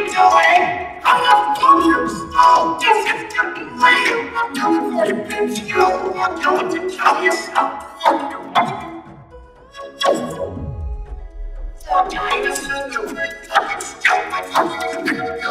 you doing? I have told you so. This is getting late. I'm coming for you, bitch. You are going to kill yourself. Sometimes it's so stupid. Fucking stupid. Fucking stupid.